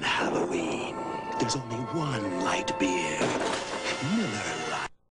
on Halloween, there's only one light beer. Miller